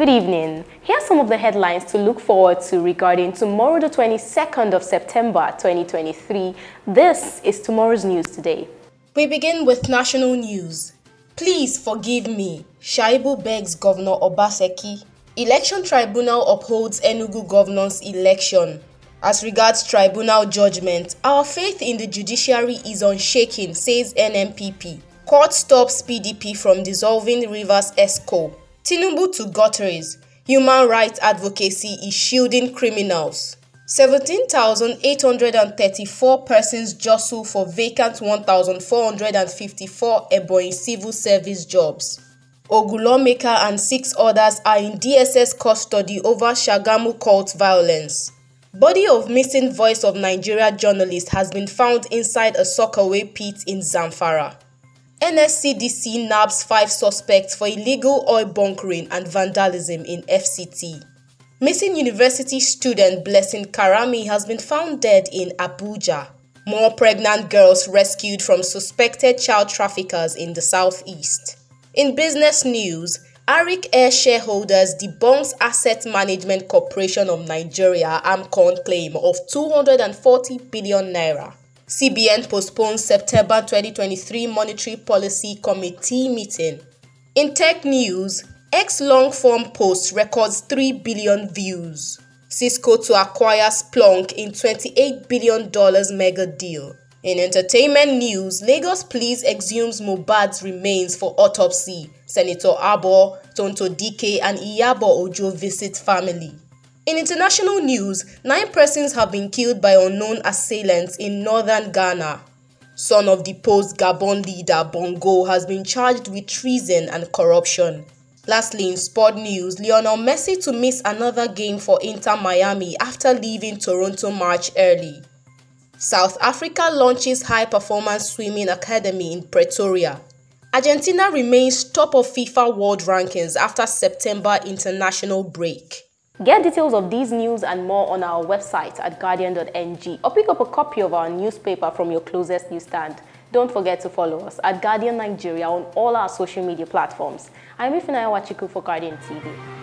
Good evening. Here are some of the headlines to look forward to regarding tomorrow, the 22nd of September 2023. This is tomorrow's news today. We begin with national news. Please forgive me. Shaibu begs Governor Obaseki. Election Tribunal upholds Enugu governor's election. As regards tribunal judgment, our faith in the judiciary is unshaken, says NNPP. Court stops PDP from dissolving Rivers Exco. Tinubu to Guterres. Human rights advocacy is shielding criminals. 17,834 persons jostle for vacant 1,454 Ebonyi civil service jobs. Ogun lawmaker and six others are in DSS custody over Shagamu cult violence. Body of missing voice of Nigeria journalist has been found inside a sockaway pit in Zamfara. NSCDC nabs five suspects for illegal oil bunkering and vandalism in FCT. Missing university student Blessing Karami has been found dead in Abuja. More pregnant girls rescued from suspected child traffickers in the southeast. In business news, Arik Air shareholders debunks Asset Management Corporation of Nigeria AMCON claim of 240 billion naira. CBN postpones September 2023 Monetary Policy Committee meeting. In tech news, X long form post records 3 billion views. Cisco to acquire Splunk in $28 billion mega deal. In entertainment news, Lagos police exhumes Mohbad's remains for autopsy. Senator Abbo, Tonto Dikeh and Iyabo Ojo visit family. In international news, nine persons have been killed by unknown assailants in northern Ghana. Son of deposed Gabon leader Bongo has been charged with treason and corruption. Lastly, in sport news, Lionel Messi to miss another game for Inter Miami after leaving Toronto March early. South Africa launches high performance swimming academy in Pretoria. Argentina remains top of FIFA world rankings after September international break. Get details of these news and more on our website at guardian.ng or pick up a copy of our newspaper from your closest newsstand. Don't forget to follow us at Guardian Nigeria on all our social media platforms. I'm Ifunaya Wachiku for Guardian TV.